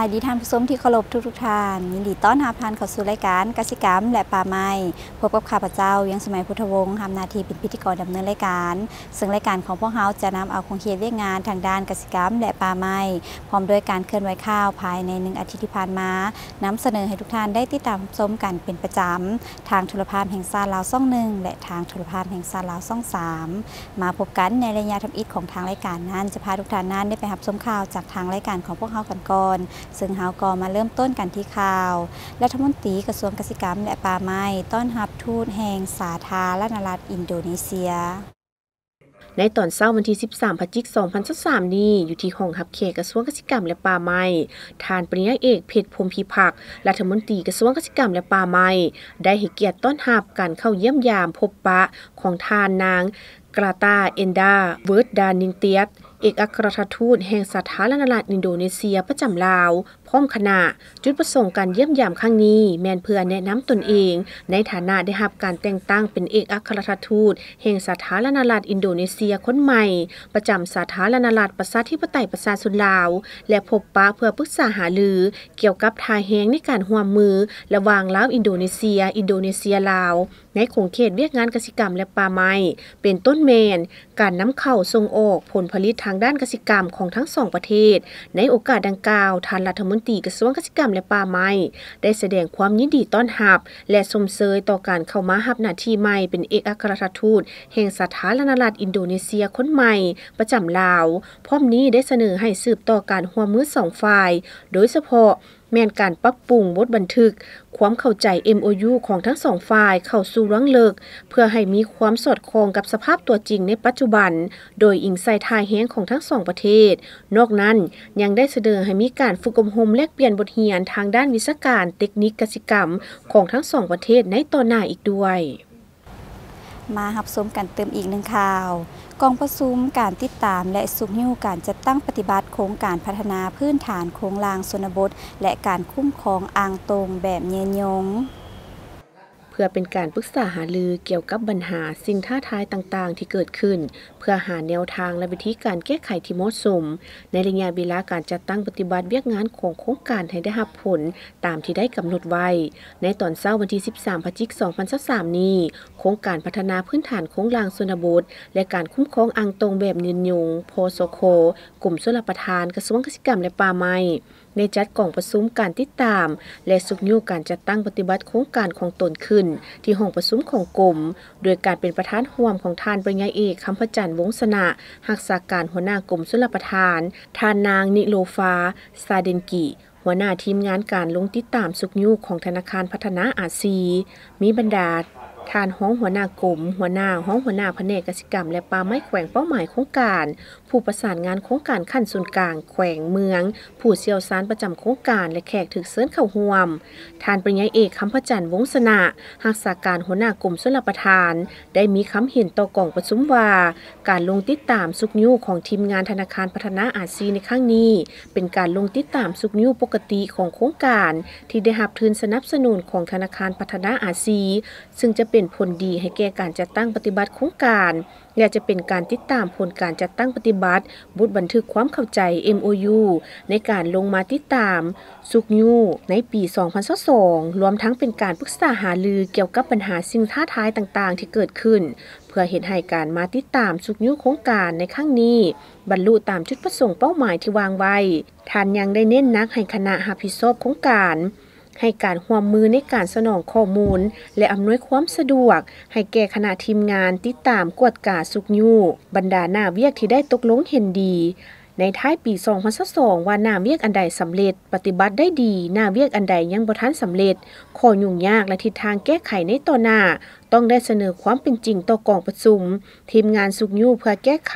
บายดีท่านผู้ชมที่เคารพทุกทุกท่านยินดีต้อนรับท่านเข้าสู่รายการกสิกรรม และป่าไม้พบกับข้าพเจ้ายังสมัยพุทธวงศ์ทำนาทีเป็นพิธีกรดำเนินรายการ ซึ่งรายการของพวกเราจะนำเอาคงเคียเรียกงานทางด้านกสิกรรม และป่าไม้พร้อมด้วยการเคลื่อนไหวข้าวภายในหนึ่งอาทิตย์ที่ผ่านมานำเสนอให้ทุกท่านได้ติดตามชมกันเป็นประจำทางโทรภาพแห่งซาลาวซ่องหนึ่งและทางโทรภาพแห่งซาลาวซ่องสามมาพบกันในระยะทำอิฐของทางรายการนั้น จะพาทุกท่านนั้นได้ไปรับชมข่าวจากทางรายการของพวกเรากันก่อนซึ่งเฮาก็มาเริ่มต้นกันที่ข่าวรัฐมนตรีกระทรวงกษตรกรรมและป่าไม้ ต้อนรับทูตแห่งสาธารณรัฐอินโดนีเซียในตอนเช้าวันที่ 13พฤศจิกายน2023นี้ อยู่ที่ห้องหับเขตกระทรวงเกษตรกรรมและป่าไม้ ทานปริญญาเอกเพชรพรมพิพักษ์รัฐมนตรีกระทรวงเกษตรกรรมและป่าไม้ ได้ให้เกียรติต้อนรับการเข้าเยี่ยมยามพบปะของทานนางกราตาเอนดาเวิร์ดดานิงเตียต เอกอัคราชทูตแห่งสาธารณรัฐอินโดนีเซียประจำลาว พร้อมคณะ จุดประสงค์การเยี่ยมยามครั้งนี้ แมนเพื่อแนะนำตนเอง ในฐานะได้รับการแต่งตั้งเป็นเอกอัคราชทูตแห่งสาธารณรัฐอินโดนีเซียคนใหม่ ประจำสาธารณรัฐประชาธิปไตยประชาชนลาว และพบปะเพื่อปรึกษาหารือเกี่ยวกับทาแหงในการร่วมมือ ระหว่างลาวอินโดนีเซีย อินโดนีเซียลาวในขงเขตเวียกงานกสิกรรมและป่าไม้เป็นต้นแมน การนำเข้าส่งออกผลผลิตทางด้านกสิกรรมของทั้งสองประเทศ ในโอกาสดังกล่าวท่านรัฐมนตรีกระทรวงเกษตรกรรมและป่าไม้ได้แสดงความยินดีต้อนรับ และสมเสยต่อการเข้ามารับหน้าที่ใหม่เป็นเอกอัครราชทูตแห่งสาธารณรัฐอินโดนีเซียคนใหม่ ประจำลาว พร้อมนี้ได้เสนอให้สืบต่อการหัวมมือสองฝ่าย โดยเฉพาะ แม่นการปรับปรุงบทบันทึก ความเข้าใจ MOU ของทั้งสองฝ่ายเข้าสู่รังเลิก เพื่อให้มีความสอดคล้องกับสภาพตัวจริงในปัจจุบัน โดยอิงใส่ทายแห้งของทั้งสองประเทศ นอกนั้นยังได้เสนอให้มีการฝึกอบรมแลกเปลี่ยนบทเรียนทางด้านวิชาการเทคนิคกสิกรรม ของทั้งสองประเทศในต่อหน้าอีกด้วย มาหับชมกันเติมอีกหนึ่งข่าว กองประชุมการติดตามและสุมหิ้วการจัดตั้งปฏิบัติโครงการพัฒนาพื้นฐานโครงลางชนบท และการคุ้มครองอ่างตรงแบบเยนยง พื่อเป็นการปรึกษาหารือเกี่ยวกับปัญหาสิ่งท้าทายต่างๆ ที่เกิดขึ้น เพื่อหาแนวทางและวิธีการแก้ไขที่เหมาะสม ในระยะเวลาการจัดตั้งปฏิบัติเวียกงานของโครงการให้ได้รับผลตามที่ได้กำหนดไว้ ในตอนเช้าวันที่ 13พฤศจิกายน 2023 นี้ โครงการพัฒนาพื้นฐานโครงลางชนบทและการคุ้มครองอ่างตรงแบบยืนยงโพสโค กลุ่มชลประทานกระทรวงเกษตรกรรมและป่าไม้ได้จัดกล่องประชุมการติดตาม และสุกยู่การจัดตั้งปฏิบัติโครงการของตนขึ้น ที่ห้องประชุมของกรมโดยการเป็นประธานร่วมของทานปริญญาเอกคำพจันทร์วงศนะหักษาการหัวหน้ากรมชลประทาน ทานนางนิโลฟาซาเดนกิหัวหน้าทีมงานการลงติดตามสุกยูของธนาคารพัฒนาอาซีมีบรรดาทานห้องหัวหน้ากรมหัวหน้าห้องหัวหน้าแผนกกสิกรรม และป่าไม้แขวงเป้าหมายโครงการผู้ประสานงานโครงการขั้นส่วนกลาง แขวงเมือง ผู้เชี่ยวชาญประจำโครงการและแขกถึกเสินเข้าร่วมทานปริญญาเอกคำพจันทร์วงศนะหักษาการหัวหน้ากรมชลประทาน ได้มีคำเห็นต่อกล่องประชุมว่า การลงติดตามสุกยูของทีมงานธนาคารพัฒนาอาซีในครั้งนี้ เป็นการลงติดตามสุกยูปกติของโครงการ ที่ได้รับทุนสนับสนุนของธนาคารพัฒนาอาซี ซึ่งจะเป็นผลดีให้แก่การจัดตั้งปฏิบัติโครงการ และจะเป็นการติดตามผลการจัดตั้งปฏิบัติบุตรบันทึกความเข้าใจ MOU ในการลงมาติดตาม สุกยูในปี 2022รวมทั้งเป็นการปรึกษาหารือเกี่ยวกับปัญหาสิ่งท้าทายต่างๆ ที่เกิดขึ้น เพื่อเห็นให้การมาติดตามสุกยูโครงการในครั้งนี้ บรรลุตามจุดประสงค์เป้าหมายที่วางไว้ท่านยังได้เน้นนักให้คณะรับผิดชอบโครงการ ให้การห่วมมือในการสนองข้อมูล และอำนวยความสะดวก ให้แก่คณะทีมงานติดตามกวดกาสุกยูบรรดาหน้าเวียกที่ได้ตกลงเห็นดี ในท้ายปี 2022ว่าหน้าเวียกอันใดสำเร็จ ปฏิบัติได้ดีหน้าเวียกอันใดยังบ่ทันสำเร็จข้อยุ่งยากและทิศทางแก้ไขในต่อหน้า ต้องได้เสนอความเป็นจริงต่อกองประชุม ทีมงานสุกยูเพื่อแก้ไข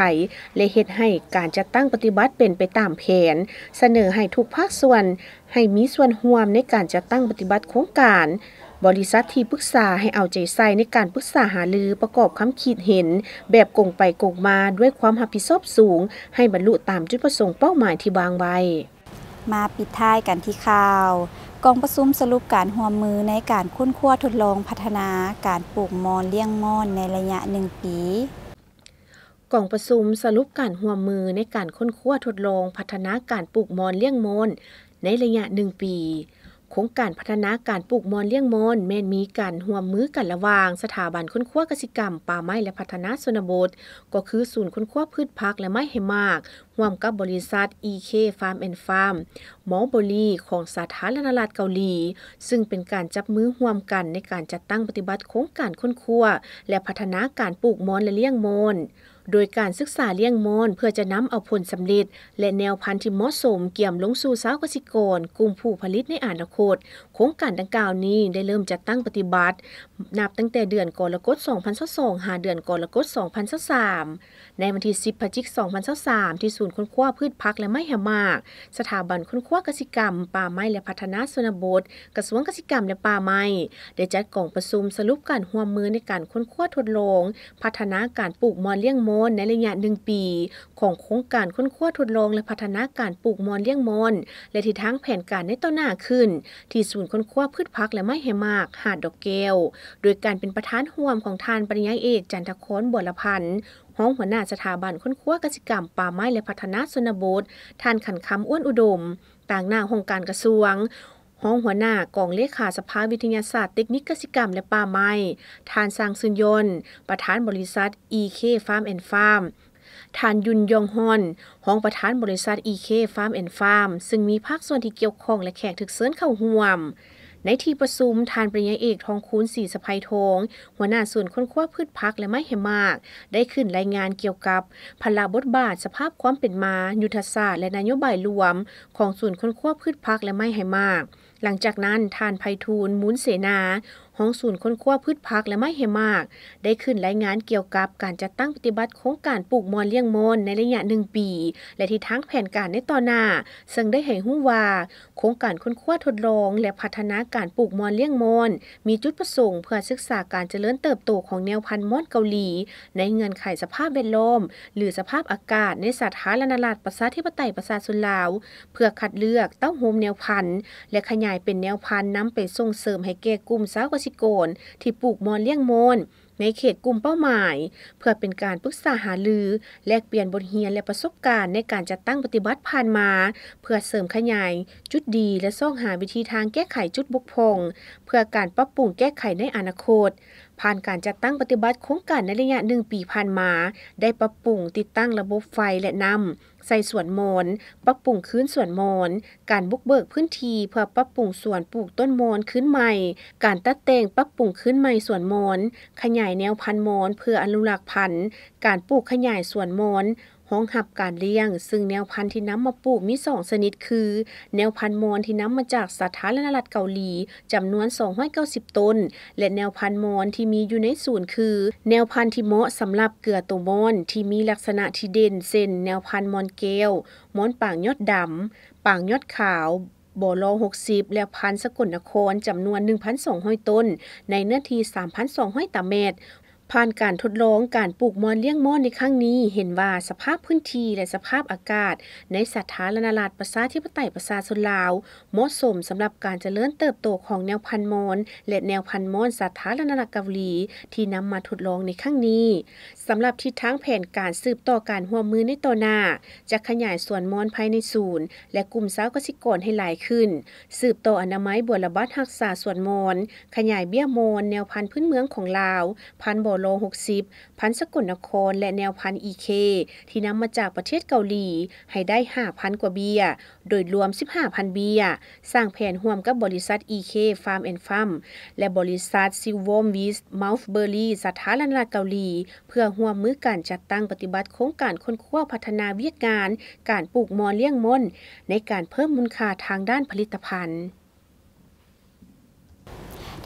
และเฮ็ดให้การจัดตั้งปฏิบัติเป็นไปตามแผน เสนอให้ทุกภาคส่วน ให้มีส่วนร่วมในการจัดตั้งปฏิบัติโครงการ บริษัทที่ปรึกษาให้เอาใจใส่ในการปรึกษาหารือประกอบคำคิดเห็น แบบกงไปกงมาด้วยความรับผิดชอบสูง ให้บรรลุตามจุดประสงค์เป้าหมายที่วางไว้ มาปิดท้ายกันที่ข่าวกองประชุมสรุปการหัวมมือในการค้นคว้าทดลองพัฒนาการปลูกมอนเลี้ยงมอนในระยะหนึ่งปีกล่องประชุมสรุปการห่วมมือในการค้นคว้าทดลองพัฒนาการปลูกมอนเลี้ยงมอนในระยะ1ปี โครงการพัฒนาการปลูกมอนเลี้ยงมอนแม่นมีการร่วมมือกันระหว่าง สถาบันค้นคว้ากสิกรรม ป่าไม้และพัฒนาชนบท ก็คือศูนย์ค้นคว้าพืชพักและไม้ให้มากร่วมกับบริษัท EK Farm and Farm หมอบรีของสาธารณรัฐเกาหลี ซึ่งเป็นการจับมือร่วมกันในการจัดตั้งปฏิบัติโครงการค้นคว้าและพัฒนาการปลูกมอนและเลี้ยงมอน โดยการศึกษาเลี้ยงมอนเพื่อจะนำเอาผลสำเร็จและแนวพันธุ์ที่เหมาะสมเกี่ยมลงสู่สาวกสิกรกลุ่มผู้ผลิตในอนาคตโครงการดังกล่าวนี้ได้เริ่มจัดตั้งปฏิบัติ นับตั้งแต่เดือนกรกฎาคม2022หาเดือนกรกฎาคม2023ในวันที่ 10พฤศจิกายน 2023 ที่ศูนย์ค้นคว้าพืชพักและไม้แหมาก สถาบันค้นคว้ากสิกรรม ป่าไม้และพัฒนาชนบท กระทรวงกสิกรรมและป่าไม้ ได้จัดกล่องประชุมสรุปการร่วมมือในการค้นคว้าทดลอง พัฒนาการปลูกมอนเลี้ยงมอนในระยะ 1 ปี ของโครงการค้นคว้าทดลอง และพัฒนาการปลูกมอนเลี้ยงมอน และทิศทางแผนการในต่อหน้าขึ้น ที่ศูนย์ค้นคว้าพืชพักและไม้แหมาก หาดดอกแก้ว โดยการเป็นประธานร่วมของทานปริญญาเอกจันทครบัวละพันธ์ ห้องหัวหน้าสถาบันค้นคว้ากสิกรรมป่าไม้และพัฒนาชนบทท่านขันคำอ้วนอุดม ต่างหน้าห้องการกระทรวงห้องหัวหน้ากองเลขาสภาวิทยาศาสตร์เทคนิคกสิกรรมและป่าไม้ทานสร้างสุนยนต์ประธานบริษัท EK Farm and Farm ทานยุนยองฮอน ห้องประธานบริษัท EK Farm and Farm ซึ่งมีภาคส่วนที่เกี่ยวข้องและแขกถึกเสิญเข้าห่วม ในที่ประชุมทานปริญญาเอกทองคูณสีสะภัยทองหัวหน้าส่วนค้นคว้าพืชพักและไม้เหมาก ได้ขึ้นรายงานเกี่ยวกับพลาบทบาท สภาพความเป็นมา ยุทธศาสตร์และนโยบายรวม ของส่วนค้นคว้าพืชพักและไม้เหมาก หลังจากนั้นทานไพฑูรย์มุนเสนา ห้องศูนย์ค้นคว้าพืชพักและไม้เหมาก ได้ขึ้นรายงานเกี่ยวกับการจัดตั้งปฏิบัติโครงการปลูกมอนเลี้ยงมอนในระยะ1ปี และที่ทั้งแผนการในต่อหน้า ซึ่งได้ให้ฮู้ว่าโครงการค้นคว้าทดลอง และพัฒนาการปลูกมอนเลี้ยงมอนมีจุดประสงค์เพื่อศึกษาการเจริญเติบโตของแนวพันธุ์มอนเกาหลี ในเงื่อนไขสภาพแวดล้อมหรือสภาพอากาศในสาธารณรัฐประชาธิปไตยประชาชนลาว เพื่อคัดเลือกเต้าโฮมแนวพันธุ์ และขยายเป็นแนวพันธุ์นำไปส่งเสริมให้แก่กลุ่มสาวกสิกรที่ปลูกมอนเลี้ยงมนในเขตกลุ่มเป้าหมาย เพื่อเป็นการปรึกษาหาลือ แลกเปลี่ยนบทเรียนและประสบการณ์ในการจัดตั้งปฏิบัติผ่านมา เพื่อเสริมขยาย จุดดีและซ่องหาวิธีทางแก้ไขจุดบกพร่องเพื่อการปรับปรุงแก้ไขในอนาคต ผ่านการจัดตั้งปฏิบัติโครงการในระยะ1ปีผ่านมา ได้ปรับปรุงติดตั้งระบบไฟและน้ำ ใส่สวนมอนปรับปรุงคืนสวนมอนการบุกเบิกพื้นที่เพื่อปรับปรุงสวนปลูกต้นมอนคืนใหม่ การตัดแต่งปรับปรุงคืนใหม่สวนมอนขยายแนวพันธุ์มอนเพื่ออนุรักษ์พันธุ์ การปลูกขยายสวนมอน ห้องหับการเลี้ยง ซึ่งแนวพันธุ์ที่นำมาปลูกมี 2 ชนิด คือ แนวพันธุ์มอนที่นำมาจากสาธารณรัฐเกาหลี จำนวน 290 ต้น และแนวพันธุ์มอนที่มีอยู่ในศูนย์คือ แนวพันธุ์ที่เหมาะสำหรับเกลือตัวมอนที่มีลักษณะที่เด่นเช่นแนวพันธุ์มอนเกลมอนปางยอดดำ ปางยอดขาวบล60 และพันสกลนครจำนวน 1,200 ต้น ในเนื้อที่ 3,200ตาเมตร ผ่านการทดลองการปลูกมอนเลี้ยงมอนในครั้งนี้ เห็นว่าสภาพพื้นที่และสภาพอากาศ ในสาธารณรัฐประชาธิปไตยประชาชนลาว เหมาะสมสำหรับการเจริญเติบโตของแนวพันธุ์มอน และแนวพันธุ์มอนสาธารณรัฐเกาหลีที่นำมาทดลองในครั้งนี้ สำหรับทิศทางแผนการสืบต่อการร่วมมือในต่อหน้า จะขยายส่วนมอนภายในศูนย์ และกลุ่มสาวกสิกรให้หลายขึ้น สืบต่ออนามัยบวระบัดรักษาส่วนมอน ขยายเบี้ยมอนแนวพันธุ์พื้นเมืองของลาว พันธุ์บโล 60 พันสกุลนคร และแนวพัน EK ที่นำมาจากประเทศเกาหลี ให้ได้ 5,000 กว่าเบียโดยรวม 15,000 เบียสร้างแผนร่วมกับบริษัท EK Farm and Farm และบริษัท Silvom w i s Mouthberry สาธารณรัฐเกาหลี เพื่อร่วมมือการจัดตั้งปฏิบัติโครงการค้นคว้าพัฒนาเวียกงาน การปลูกมอเลี้ยงมนในการเพิ่มมูลค่าทางด้านผลิตภัณฑ์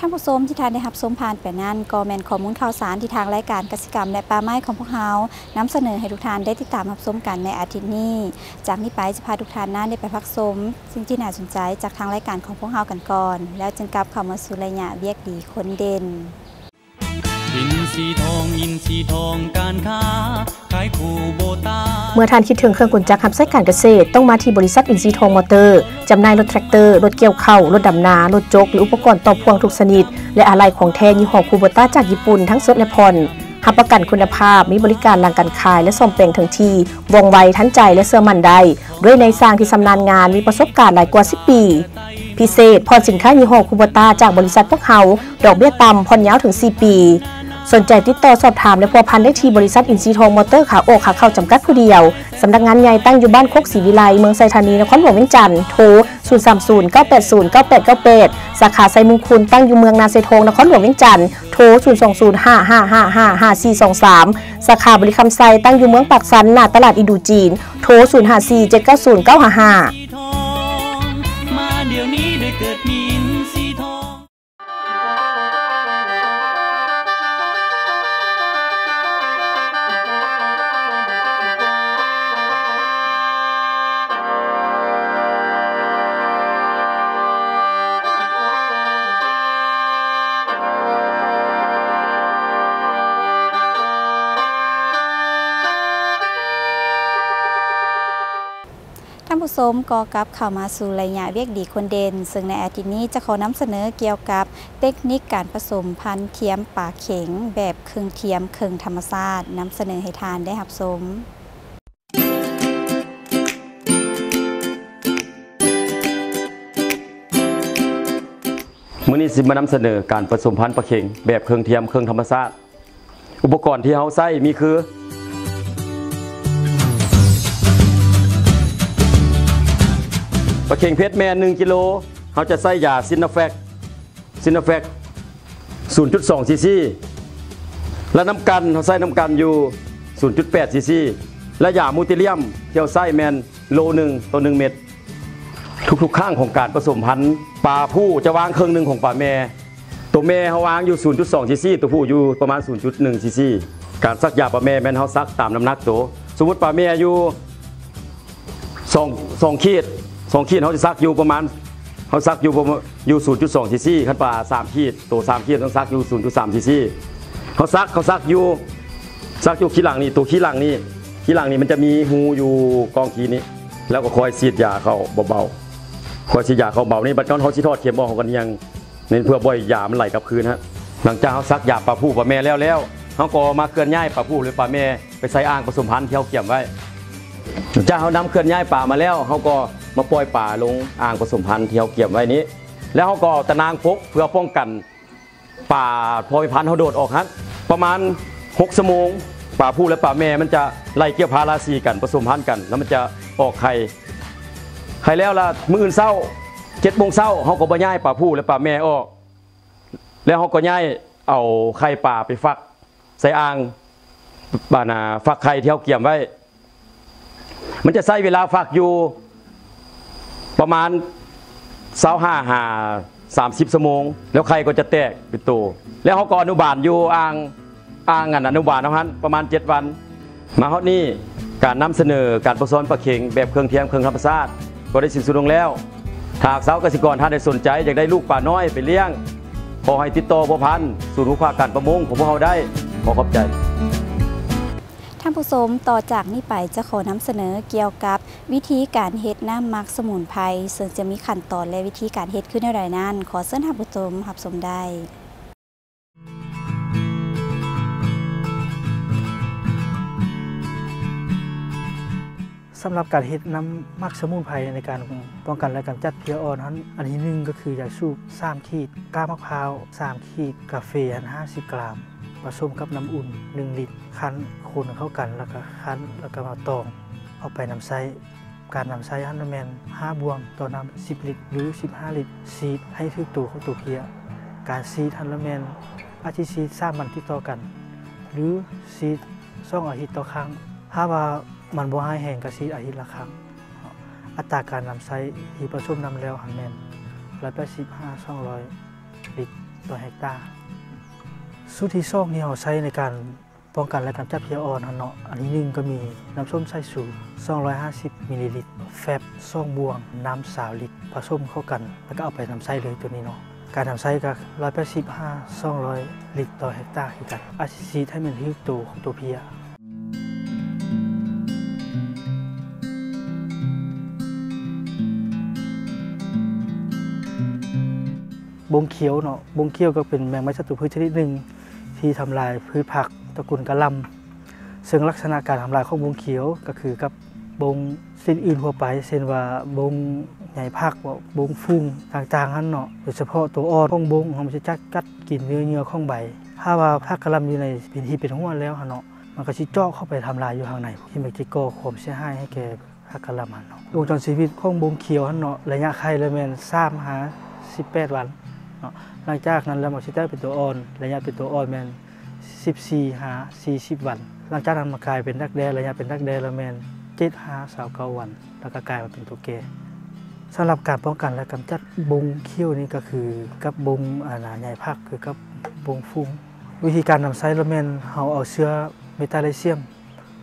ท่านผู้ชมที่ทานได้รับชมผ่านไปนั้นก็แมนข้อมูลข่าวสารที่ทางรายการกสิกรรมและป่าไม้ของพวกเรานำเสนอให้ทุกท่านได้ติดตามรับชมกันในอาทิตย์นี้ จากนี้ไปจะพาทุกท่านนั้นได้ไปพักชมสิ่งที่น่าสนใจจากทางรายการของพวกเรากันก่อน แล้วจึงกลับเข้ามาสู่ระยะเวียกดีคนเด่นอิน สีทองอินสีทองการค้าขายคู่โบตาเมื่อท่านคิดถึงเครื่องกลจักรทำใช้การเกษตรต้องมาที่บริษัทอินซีทองมอเตอร์จำหน่ายรถแทรกเตอร์ รถเกี่ยวเข้ารถดำนารถจก หรืออุปกรณ์ต่อพ่วงทุกชนิด และอะไหล่ของแท้ยี่ห้อคูโบต้าจากญี่ปุ่นทั้งสดและผ่อนรับประกันคุณภาพมีบริการหลังการขายและส่งเปล่งถึงทีวงไวทันใจและเสื้อมันได้ด้วยในสร้างที่สำนานงานมีประสบการณ์หลายกว่า 10 ปี พิเศษผ่อนสินค้ายี่ห้อคูโบตาจากบริษัทพวกเขา ดอกเบี้ยต่ำผ่อนยาวถึง 4 ปี สนใจติดต่อสอบถามและพัวพันได้ที่บริษัทอินซีทองมอเตอร์ขาโอขาเข้าจำกัดผู้เดียว สำนักงานใหญ่ตั้งอยู่บ้านโคกศรีวิไลเมืองไซธานีนครหลวงเวียงจันทร์โทร 0 3 0 9 8 0 9 8 9 8 สาขาไซมุงคุณตั้งอยู่เมืองนาเซทงนครหลวงเวียงจันทร์โทร 0 2 0 5 5 5 5 5 4 2 3 สาขาบริคัมไซตั้งอยู่เมืองปากซันนาตลาดอิดูจีน โทร 0 5 4 7 9 0 9 5 5 ชมก็กลับเข้ามาสู่รายงานเวียกดีคนเด่น ซึ่งในอาทิตย์นี้จะขอนำเสนอเกี่ยวกับเทคนิคการผสมพันธุ์เทียมป่าเข็ง แบบเครึ่งเทียมเครึ่งธรรมชาตินำเสนอให้ทานได้รับชมมื้อนี้สิมานำเสนอการผสมพันธุ์ปลาเข็งแบบเครื่องเทียมเครื่องธรรมชาติอุปกรณ์ที่เฮาใช้มีคือ ปลาเข็งเพชรแม่1กิโลเฮาจะใส่ยาซินนาแฟกซินนาแฟก0.2ซีซีและน้ำกันเฮาใส่น้ำกันอยู่ 0.8ซีซีและยามูติเลียมที่เฮาใส่แมนโลหนึ่งต่อ1เม็ดทุกๆข้างของการผสมพันธุ์ปลาผู้จะวางครึ่งหนึ่งของปลาแม่ ตัวแม่เขาวางอยู่ 0.2ซีซีตัวผู้อยู่ประมาณ 0.1ซีซีการซักยาปลาแม่แม่นเขาซักตามน้ำหนักตัวสมมติปลาแม่อยู่สองสองขีด สองขีดเขาจะซักอยู่ประมาณเขาซักอยู่ประมาณอยู่0.2ซีซีขั้นปลาสามขีดตัวสามขีดต้องซักอยู่0.3ซีซีเขาซักเขาซักอยู่ซักอยู่ขี้หลังนี่ตัวขี้หลังนี่ขี้หลังนี่มันจะมีหูอยู่กองขี้นี้ แล้วก็คอยฉีดยาเขาเบาๆคอยฉีดยาเขาเบานี่บัดก้อนเขาชิทอดเข็มบอกเขากันยังเน้นเพื่อบ่อยยามันไหลกลับคืนฮะหลังจากเขาซักยาปลาผู้ปลาแม่แล้วแล้วเขาก็มาเคลื่อนย้ายปลาผู้หรือปลาแม่ไปใส่อ่างผสมพันธุ์ที่เขาเกี่ยมไว้ จ้าเขานำเคลื่อนย้ายปลามาแล้วเขาก็มาปล่อยปลาลงอ่างผสมพันธุ์ที่เขาเกี่ยมไว้นี้ แล้วเขาก็ตะนางพกเพื่อป้องกันป่าพอพันธุ์เขาโดดออกฮะประมาณ6ชั่วโมงปลาผู้และปลาแม่มันจะไล่เกี่ยวพาราซีกันผสมพันธุ์กัน แล้วมันจะออกไข่ใครแล้วล่ะมื้ออื่นเศร้าเจ็ดโมงเศร้าเขาก็บ่ย้ายป่าผู้และป่าแม่ออก แล้วเขาก็ย้ายเอาไข่ป่าไปฟัก ใส่อ่างบานาฟักไข่ที่เขาเกี่ยมไว้ มันจะใช้เวลาฟักอยู่ประมาณเศร้าห้าหาสามสิบชั่วโมง แล้วไข่ก็จะแตกเป็นตัวแล้วเขาก็อนุบาลอยู่อ่างอ่างอันอนุบาลนั้นประมาณเจ็ดวัน มาฮอดนี้การนำเสนอการผสมปลาเข็งแบบเครื่องเทียมเครื่องธรรมชาติก็ได้สิ้นสุดลงแล้วหากสาวเกษตรกรท่านใดสนใจอยากได้ลูกปลาน้อยไปเลี้ยงขอให้ติดต่อพอพันธุ์ศูนย์วิชาการประมงของพวกเราได้ขอขอบใจ ท่านผู้ชมต่อจากนี้ไปจะขอนำเสนอเกี่ยวกับวิธีการเฮ็ดน้ำมักสมุนไพรซึ่งจะมีขั้นตอนและวิธีการเฮ็ดขึ้นในรายนั้น ขอเชิญท่านผู้ชมรับชมได้สำหรับการเฮ็ดน้ำมักสมุนไพรในการป้องกันและกำจัดเพลี้ยอ่อนนั้นอันที่หนึ่งก็คืออยาสูบ3ขีดก้ามะพร้าว3ขีดกาแฟ50 กรัม ผสมกับน้ำอุ่น 1 ลิตร คั้นคนเข้ากันแล้วก็คั้นแล้วก็มาตอง เอาไปนำใช้การนำใช้ฮันแมน5บวงต่อน้ำ10 ลิตร หรือ 15 ลิตร ซีดให้ถึกตัวของตัวเพลี้ยการซีดฮันแมนอาทิซีดสางมันที่ต่อกัน หรือซีดสองอาทิตย์ต่อครั้ง ถ้าว่ามันบ่ให้แห้งก็ซีดอาทิตย์ละครั้ง อัตราการนำใช้ที่ผสมนำแล้วหันแมน185 200 ลิตรต่อเฮกตาร์ สูตรที่ซองที่เราใช้ในการป้องกันและกำจัดเพียอ่อนเนาะ อันนี้หนึ่งก็มีน้ำส้มสายสู250มิลลิลิตร แฟบซ่องบวง น้ำสาวลิตรผสมเข้ากัน แล้วก็เอาไปทำไส้เลยตัวนี้เนาะ การทำไส้ก็185 200 ลิตรต่อเฮกตาร์คือกันอาซิซีให้มันฮิ้วตัวของตัวเพีย งเขียวเนาะบงเขียวก็เป็นแมงไม้ศัตรูพืชชนิดหนึ่งที่ทำลายพืชผักตระกูลกะหลำซึ่งลักษณะการทำลายของบงเขียวก็คือกับบงสิ่งอื่นทั่วไปเช่นว่าบงใหญ่พักว่าบงฟุ้งต่างๆนั้นเนาะโดยเฉพาะตัวอ่อนของบงมันจะจัดกัดกินเนื้อเนื้อของใบ ถ้าว่าพักกะหลำอยู่ในเป็นที่เป็นหัวแล้วหั่นเนาะมันก็สิเจาะเข้าไปทำลายอยู่ข้างในที่มันจะก่อความเสียหายให้แก่พักกะลำหั่นเนาะวงจรชีวิตของบงเขียวหั่นเนาะระยะไข่เลยแม่น3หา18 วัน เนาะหลังจากนั้นแล้วมันสิได้เป็นตัวอ่อนระยะเป็นตัวอ่อนแมน14หา40 วัน หลังจากนั้นมากลายเป็นดักแดระยะเป็นดักแดล้วแมน7หา29วัน แล้วก็กลายมาเป็นตัวแกสำหรับการป้องกันและกำจัดบุงเขี้ยวนี่ก็คือกับบงอาหนาใหญ่พักคือกับบุงฟุ้งวิธีการนำไซละแมนเฮาเอาเชื้อเมตาเลเซียม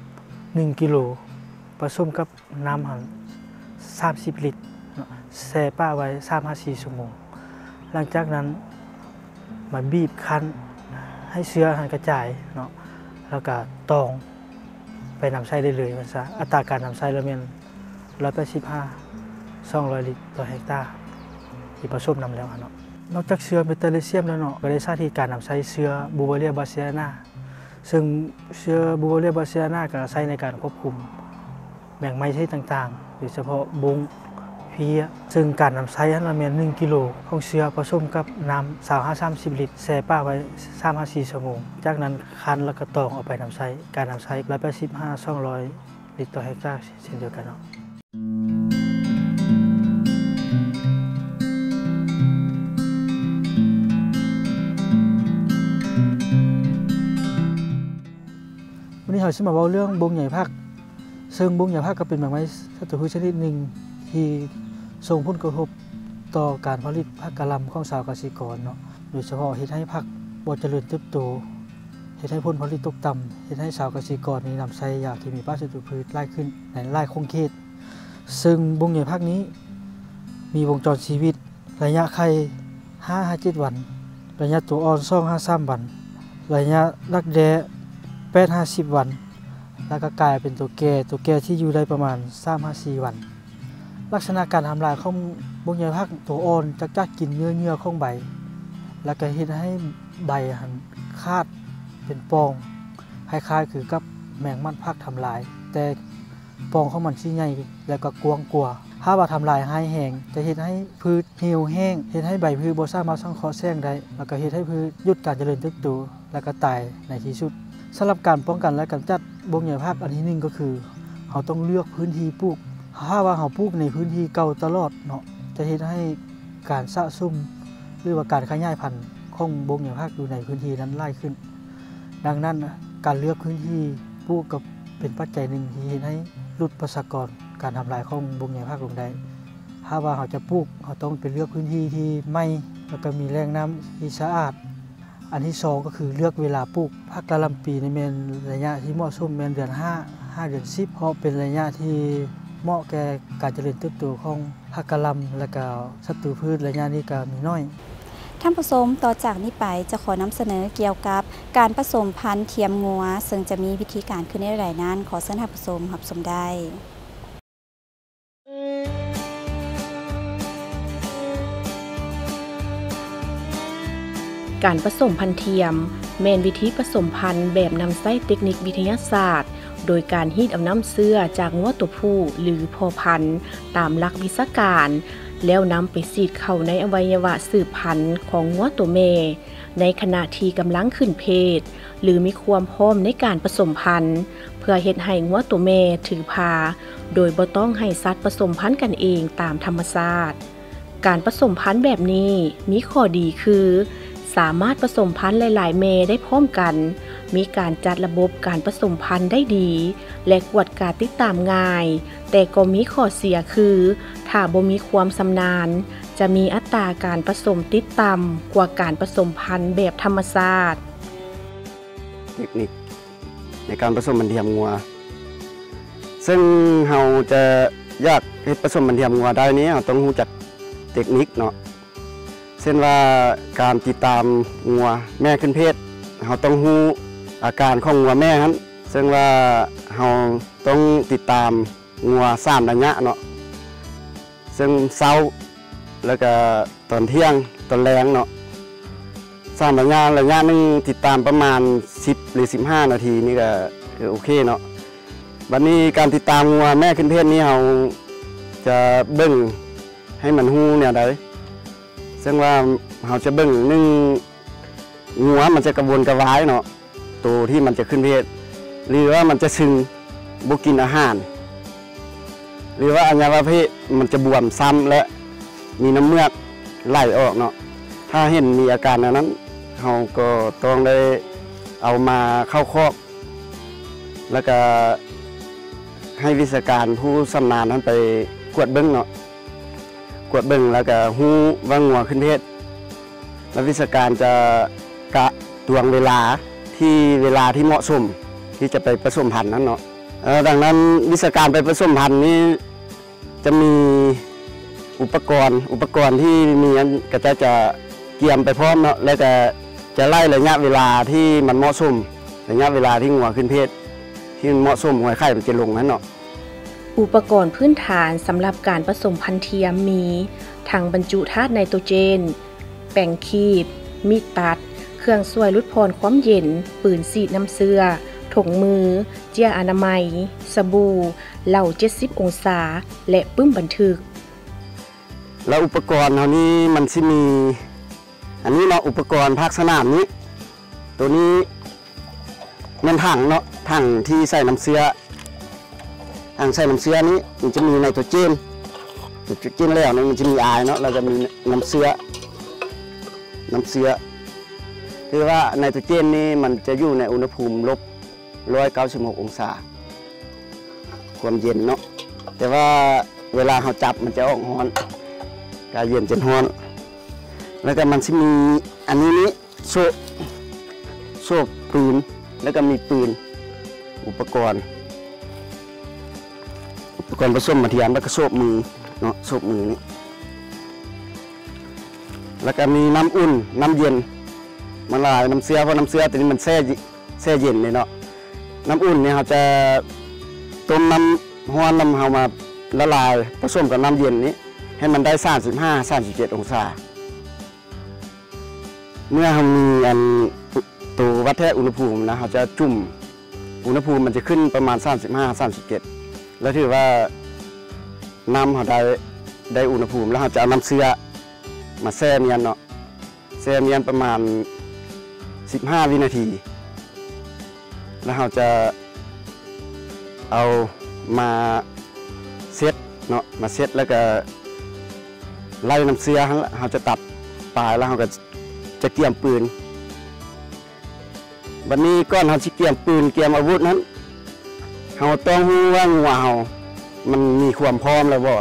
1 กิโลผสมกับน้ำหัน30 ลิตรเนาะแช่ป้าไว้3-4ชั่วโมง หลังจากนั้นมาบีบคั้นให้เชื้อหันกระจายเนาะแล้วก็ตองไปนำไส้ได้เลยมันซะอัตราการนำไส้ละแมน185 200ลิตรต่อเฮกตาร์ที่ผสมนำแล้วเนาะนอกจากเชื้อเมตาเลเซียมแล้วเนาะก็ได้สาธิตการนำใช้เชื้อบูเบเรียบาเซียนาซึ่งเชื้อบูเบเรียบาเซียนาก็ใช้ในการควบคุมแบ่งไม้ใช้ต่างๆโดยเฉพาะบุ้ง เพียซึ่งการนำใช้อันละเมน1กิโลของเชื้อผสมกับน้ำสาวห้าสามสิบลิตรแช่ป้าไว้สามห้าสี่ชั่วโมง จากนั้นคั้นแล้วก็ตองเอาไปนำใช้การนำใช้ร้อยแปดสิบห้าสองร้อยลิตรต่อเฮกตาร์เช่นเดียวกันเนาะวันนี้เราจะมาเว้าเรื่องบงใหญ่พักซึ่งบงใหญ่พักก็เป็นแบบไม้ศัตรูพืชชนิดหนึ่งที่ ส่งผลกระทบต่อการผลิตผักกะหล่ำของชาวเกษตรกรเนาะโดยเฉพาะเฮ็ดให้ผักบ่เจริญเติบโตเฮ็ดให้ผลผลิตตกต่ำเฮ็ดให้ชาวเกษตรกรนี่นำใช้ยาเคมีป้าศัตรูพืชหลายขึ้นในหลายคงเขตซึ่งบงใหญ่พักนี้ มีวงจรชีวิต ระยะไข่5-7วัน ระยะตัวอ่อน2-3วัน ระยะรักแด้8 50 วัน แล้วก็กลายเป็นตัวแก่ตัวแก่ที่อยู่ได้ประมาณ3 5 4วัน ลักษณะการทำลายของบงใหญ่พักตัวอ่อนจักจักกินเนื้อเนื้อของใบ แล้วก็เฮ็ดให้ใบหันคาดเป็นปองคล้ายๆคือกับแมงมันพักทำลาย แต่ปองของมันสิใหญ่แล้วก็กวงกว่าถ้าว่าทำลายให้แห้งจะเฮ็ดให้พืชเหี่ยวแห้งเฮ็ดให้ใบพืชโบ่ามาสรถสังคราะห์แสงได้แล้วก็เฮ็ดให้พืชหยุดการเจริญเติบโตแล้วก็ตายในที่สุดสำหรับการป้องกันและกำจัดบงใหญ่ภาคอันที่หนึ่งก็คือเราต้องเลือกพื้นที่ปลูก ถ้าว่าเราปลูกในพื้นที่เก่าตลอดเนาะจะเฮ็ดให้การสะสมหรือว่าการขยายพันธุ์ของบงใหญ่ภาคอยู่ในพื้นที่นั้นหลายขึ้น ดังนั้นการเลือกพื้นที่ปลูกกับเป็นปัจจัยหนึ่งที่เฮ็ดให้ลดประชากรการทำลายของบงใหญ่ภาคลงได้ถ้าว่าเราจะปลูกเราต้องไปเลือกพื้นที่ที่ไม่แล้วก็มีแหล่งน้ำที่สะอาดอันที่สองก็คือเลือกเวลาปลูกผักกะหล่ำปีในเมนระยะที่เหมาะสมเมนเดือน5 5เดือน10เพราะเป็นระยะที่ เหมาะแก่การเจริญเติบโตของผักกะหล่ำและก็ศัตรูพืชระยะนี้ก็มีน้อยท่านผู้ชมต่อจากนี้ไปจะขอนำเสนอเกี่ยวกับการผสมพันธุ์เทียมงัว ซึ่งจะมีวิธีการขึ้นในหลายนั้น ขอเชิญท่านผู้ชมรับชมได้การผสมพันธุ์เทียมแม่นวิธีผสมพันธุ์แบบนำไส้เทคนิควิทยาศาสตร์ โดยการฮีดเอาน้ำเสื้อจากงัวตัวผู้หรือพอพันธุ์ตามหลักวิศาการ แล้วนำไปสีดเข้าในอวัยวะสืบพันธุ์ของงัวตัวแม่ในขณะที่กำลังขึ้นเพศ หรือมีความพร้อมในการผสมพันธุ์ เพื่อเฮ็ดให้งัวตัวแม่ถือพา โดยบ่ต้องให้สัตว์ผสมพันธุ์กันเองตามธรรมชาติการผสมพันธุ์แบบนี้มีข้อดีคือ สามารถผสมพันธุ์หลาย ๆ เมได้พร้อมกัน มีการจัดระบบการผสมพันธุ์ได้ดี และกวดการติดตามง่าย แต่ก็มีข้อเสียคือ ถ้าบ่มีความสำนาญ จะมีอัตราการผสมติดต่ำกว่าการผสมพันธุ์แบบธรรมชาติ เทคนิคในการผสมมันเทียมงัว ซึ่งเราจะยากเฮ็ดผสมมันเทียมงัวได้นี้เราต้องรู้จักเทคนิคเนาะ เช่นว่าการติดตามงัวแม่ขึ้นเพศเราต้องรู้อาการของงัวแม่นั้นซึ่งว่าเราต้องติดตามงัวสามระยะเนาะซึ่งเช้าแล้วก็ตอนเที่ยงตอนแรงเนาะสางระยะระยะหนึงติดตามประมาณ 10 หรือ 15 นาทีนี่ก็คือโอเคเนาะบัดนี้การติดตามงัวแม่ขึ้นเพศนี่เราจะเบิ่งให้มันฮู้เนี่ยได้ ซึ่งว่าเราจะเบิ่งนึ่งงัวมันจะกระวนกระวายเนาะตัวที่มันจะขึ้นเพศหรือว่ามันจะซึงบุกินอาหาร หรือว่าอัญญาประเภทมันจะบวมซ้ำและมีน้ำเมือกไหลออกเนาะถ้าเห็นมีอาการนั้นเราก็ต้องได้เอามาเข้าคอก แล้วก็ให้วิศการผู้สำนาญนั้นไปกวดเบิ้งเนาะ กวดเบิ้งแล้วก็หูว่างัวขึ้นเพศแล้ววิศการจะกะตวงเวลาที่เวลาที่เหมาะสมที่จะไปผสมพันธุ์นั้นเนาะดังนั้นวิศการไปผสมพันธุ์นี้จะมีอุปกรณ์ อุปกรณ์ที่มีอันก็จะจะเกียมไปพร้อมเนาะแล้วก็จะไล่ระยะเวลาที่มันเหมาะสมระยะเวลาที่งัวขึ้นเพศที่มันเหมาะสมหัวไข่มันจะลงนั้นเนาะ อุปกรณ์พื้นฐานสำหรับการผสมพันธุ์เทียมมีถังบรรจุธาตุไนโตรเจน แป้งคีบ มีดตัด เครื่องช่วยลดพรความเย็น ปืนสีดน้ำเสือถุงมือ เจียอนามัย สบู่ เหล่า 70 องศา และปึ้มบันทึก แล้วอุปกรณ์เขานี้มันสิมี อันนี้เนาะอุปกรณ์ภาคสนามนี้ ตัวนี้แม่นถังเนาะถังที่ใส่น้ำเสื้อ ถังใส่น้ำเสื้อนี้มันจะมีไนโตรเจนไนโตรเจนแล้วมันจะมีไอายเนาะเราจะมีน้ำเสื้อน้ำเสื้อคือว่าไนโตรเจนนี่มันจะอยู่ในอุณหภูมิลบ196 องศา ความเย็นเนาะแต่ว่าเวลาเราจับมันจะออกร้อนกายเย็นจนฮ้อน แล้วก็มันจะมีอันนี้นี้โซ่โซ่ปืนแล้วก็มีปืนอุปกรณ์ กรณ์ผสมมาเทียมแล้วก็โซ่มือเนาะโซ่มือนี้แล้วก็มีน้ำอุ่นน้ำเย็นมันละลายน้ำเสียเพราะน้ำเสียตัวนี้มันแช่แช่เย็นเลยเนาะน้ำอุ่นเนี่ยเราจะต้มน้ำห้อนน้ำเฮามาละลายผสมกับน้ำเย็นนี้ให้มันได้ 35 37 องศา เมื่อเรามีอันตัววัดแท้อุณหภูมินะเราจะจุ่มอุณหภูมิมันจะขึ้นประมาณ 35 37 แล้วถือว่าน้ำเราได้ได้อุณหภูมิ แล้วเราจะเอาน้ำเสื้อมาแช่เมียนเนาะแช่เมียนประมาณ 15 วินาที แล้วเราจะเอามาเซตเนาะมาเซตแล้วก็ไล่น้ำเสียหั่นละเราจะตัดปลายแล้วเราก็จะเกี่ยมปืน วันนี้ก้อนเราสิเกี่ยมปืนเกี่ยมอาวุธนั้น เราต้องรู้ว่างัวเรามันมีความพร้อมแล้วบ่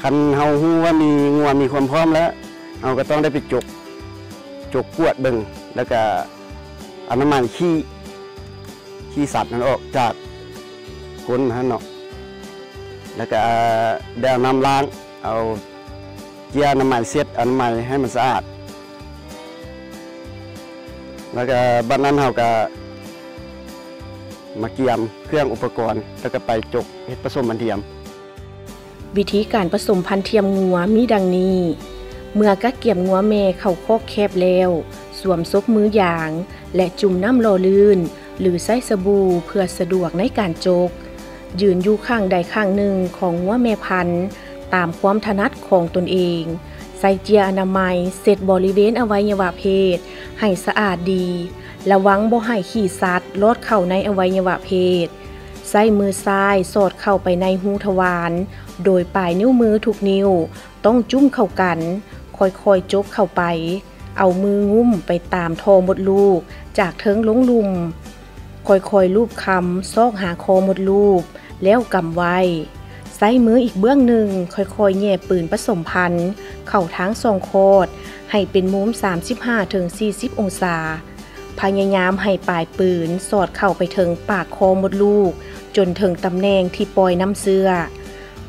คันเรารู้ว่ามีงัวมีความพร้อมแล้วเราก็ต้องได้ไปจกจกกวดเบิ่งแล้วก็เอาน้ำมันขี้ขี้สัตว์นั้นออกจากก้นนั้นเนาะแล้วก็ได้เอาน้ำล้างเอาเกียน้ำมันเช็ดเอาน้ำมันให้มันสะอาด แล้วก็บัดนั้นเราก็ มาเกียม เครื่องอุปกรณ์ แล้วก็ไปจกเฮ็ดผสมมันเทียม วิธีการผสมพันธุ์เทียมงัวมีดังนี้ เมื่อกะเกียมงัวแม่เข้าคอกแคบแล้ว สวมซบมืออยาง และจุ่มน้ำโลลื่น หรือใส่สบู่เพื่อสะดวกในการจก ยืนอยู่ข้างใดข้างหนึ่งของงัวแม่พันธุ์ตามความถนัดของตนเองใส่เจียอนามัยเสร็จบริเวณอวัยวะเพศ ให้สะอาดดี ระวังบ่ให้ขี้สัตว์ลดเข้าในอวัยวะเพศ ใส่มือซ้ายสอดเข้าไปในหูทวาร โดยปลายนิ้วมือทุกนิ้ว ต้องจุ้มเข้ากัน ค่อยๆจกเข้าไป เอามืองุ้มไปตามทอมดลูก จากเทิงลงลุม ค่อยๆลูบคำซอกหาคอมดลูก แล้วกำไว้ใส่มืออีกเบื้องหนึ่งค่อยๆแย่ปืนผสมพันธ์ เข้าทั้งสองโคดให้เป็นมุม 35-40 องศา พยายามให้ปลายปืนสอดเข้าไปถึงปากคอมดลูก จนถึงตำแหน่งที่ปล่อยน้ำเสื้อ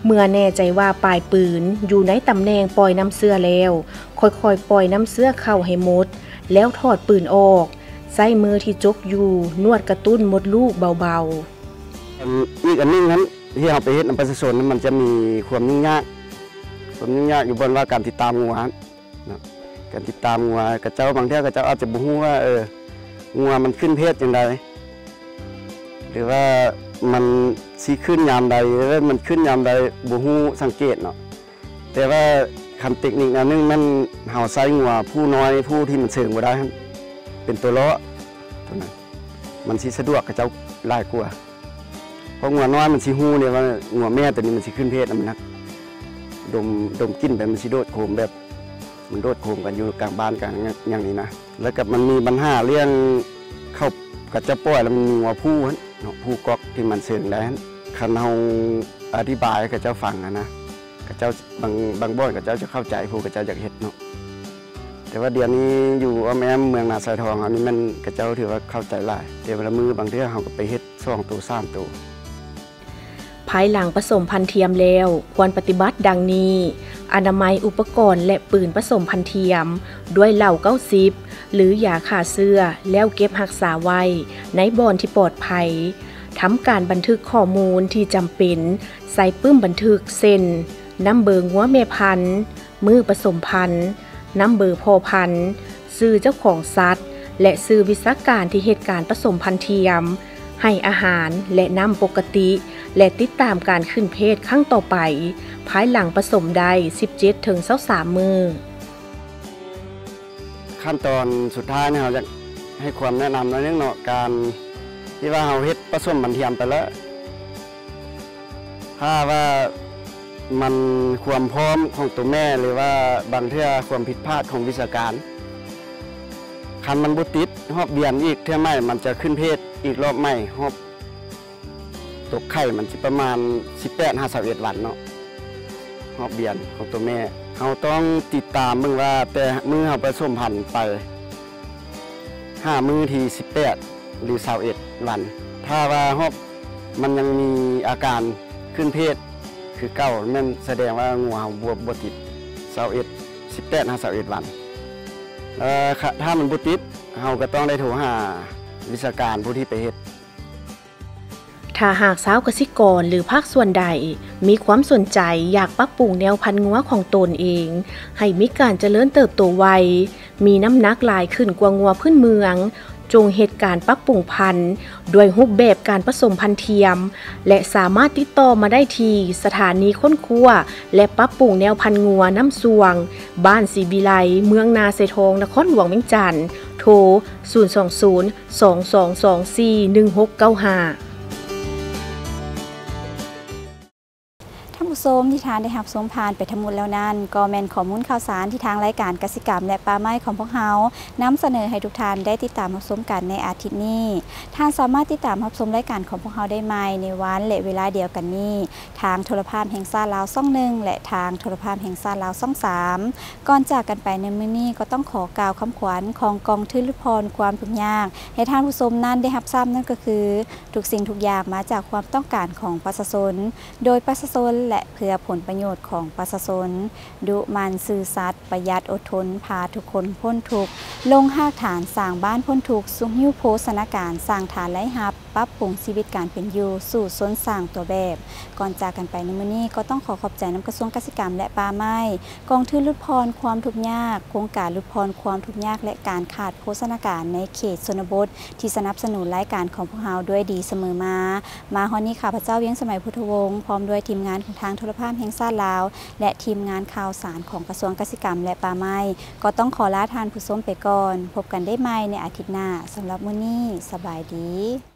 เมื่อแน่ใจว่าปลายปืนอยู่ในตำแหน่งปล่อยน้ำเสื้อแล้ว ค่อยๆ ปล่อยน้ำเสื้อเข้าให้หมด แล้วถอดปืนออก ใส่มือที่จกอยู่นวดกระตุ้นมดลูกเบาๆอีกอันนึงนั้นที่เราไปเฮ็ดนประชาชนนั้นมันจะมีความยุ่งยากความยุ่งยากอยู่บนว่าการติดตามงูนะการติดตามงัวกระเจ้าบางเที่ยกระเจ้าอาจจะบ่ฮู้ว่าเออ งัวมันขึ้นเพศจังไดหรือว่ามันสิขึ้นยามใดหรือว่ามันขึ้นยามใดบ่ฮู้สังเกตเนาะแต่ว่าคำเทคนิคอันนึงมันเฮาใส่งัวผู้น้อยผู้ที่มันเชิงบ่ได้ครับเป็นตัวเลาะตัวนั้นมันสิสะดวกกับเจ้าลายกว่าเพราะงัวน้อยมันสิฮู้เนี่ยว่างัวแม่ตัวนี้มันสิขึ้นเพศนะมันนักดมดมกินแบบมันสิโดดโคมแบบ มันโดดโคมกันอยู่กลางบ้านกลางอย่างนี้นะ แล้วกับมันมีปัญหาเรื่องเข้ากับเจ้าป้อยแล้วมันมีหัวผู้นเนาะผู้ก๊อกที่มันเสื่องแล้วคันเฮาอธิบายกับเจ้าฟังอะนะกับเจ้าบางบางบ่อนกับเจ้าจะเข้าใจผู้กับเจ้าอยากเฮ็ดเนาะแต่ว่าเดี๋ยวนี้อยู่อ้อมแอมเมืองนาสายทองอันนี้มันกับเจ้าถือว่าเข้าใจหลายแต่เวลามือบางเทื่อเฮาก็ไปเฮ็ดสองตัวสร้ามตัวายหลังผสมพันเทียมแล้ว ควรปฏิบัติดังนี้ อนามัยอุปกรณ์และปืนผสมพันเทียม ด้วยเหล่าเก้าซิบหรือยาฆ่าเสื้อแล้วเก็บรักษาไว้ ในบ่อนที่ปลอดภัยทำการบันทึกข้อมูลที่จำเป็น ใส่ปื้มบันทึกเซ็นน้ำเบิงหัวแม่พันมือผสมพันน้ำเบอร์พอพันซื้อเจ้าของสัตว์และซื้อวิสาการที่เหตุการณ์ผสมพันเทียม ให้อาหารและน้ำปกติ และติดตามการขึ้นเพศครั้งต่อไป ภายหลังผสมได้ 17 ถึง23มือ ขั้นตอนสุดท้ายเนี่ยเราจะให้ความแนะนำในเรื่องเนาะการที่ว่าเราเฮ็ดผสมมันเทียมไปแล้ว ถ้าว่ามันความพร้อมของตัวแม่หรือว่าบางเทื่อความผิดพลาดของวิชาการคันมันบุติดหอบเบียนอีกเท่าไม่มันจะขึ้นเพศอีกรอบใหม่หอบ ตกไข่มันสิประมาณ 18 51วันเนาะหอบเบียนของตัวแม่เราต้องติดตามมึงว่าแต่มือเราผสมพันธุ์ไปห้ามือที18 หรือ21วัน ถ้าว่าหอบมันยังมีอาการขึ้นเพศคือเก้านั่นแสดงว่างูเห่าบวบบติด21 18 51วันเอ่อค่ะถ้ามันบุติดเราก็ต้องได้โทรหาวิชาการผู้ที่ไปเฮ็ด ถ้าหากสาวกสิกรหรือภาคส่วนใด มีความสนใจอยากปรับปรุงแนวพันงัวของตนเอง ให้มีการเจริญเติบโตไว มีน้ำหนักหลายขึ้นกว่างัวพื้นเมือง จงเหตุการณ์ปรับปรุงพันธุ์ด้วยรูปแบบการผสมพันธุ์เทียม และสามารถติดต่อมาได้ที่สถานีค้นครัวและปรับปรุงแนวพันธุ์งัวน้ำสวง บ้านสีบิไล เมืองนาเซทองนครหลวงเวียงจันทน์โทร 020 2224 1695 ท่านผู้ชมที่ทานได้รับชมผ่านไปทั้งหมดแล้วนั้น ก็แมนข้อมูลข่าวสารที่ทางรายการกสิกรรม และป่าไม้ของพวกเรานำเสนอให้ทุกท่านได้ติดตามรับชมกันในอาทิตย์นี้ ท่านสามารถติดตามรับชมรายการของพวกเราได้ใหม่ในวันและเวลาเดียวกันนี้ ทางโทรภาพแห่งซาลาวซ่องหนึ่งและทางโทรภาพแห่งซาลาวซ่องสามก่อนจากกันไปในมื้อนี้ก็ต้องขอกล่าวคำขวัญของกองทุนลุพรความทุกข์ยากให้ท่านผู้ชมนั้นได้รับทราบนั่นก็คือทุกสิ่งทุกอย่างมาจากความต้องการของประชาชนโดยประชาชนและเพื่อผลประโยชน์ของประชาชนดุมันซื่อสัตย์ประหยัดอดทนพาทุกคนพ้นทุกลงหากฐานสร้างบ้านพ้นทุกสุขยิ้วโพสนาการสร้างฐานไร้หับ ปรับปรุงชีวิตการเป็นอยู่สู่ส้นสร้างตัวแบบ ก่อนจากกันไปในมื้อนี้ก็ต้องขอขอบใจน้ำกระทรวงเกษตรกรรมและป่าไม้กองทุนลดพรความทุกข์ยาก โครงการลดพรความทุกข์ยาก และการขาดโฆษณาการในเขตชนบท ที่สนับสนุนรายการของพวกเราด้วยดีเสมอมา มาฮอนนี้ข้าพระเจ้าเวียงสมัยพุทธวงศ์พร้อมด้วยทีมงานของทางโทรภาพแห่งชาติลาว และทีมงานข่าวสารของกระทรวงเกษตรกรรมและป่าไม้ก็ต้องขอลาทานผู้ชมไปก่อน พบกันได้ใหม่ในอาทิตย์หน้าสำหรับมื้อนี้สบายดี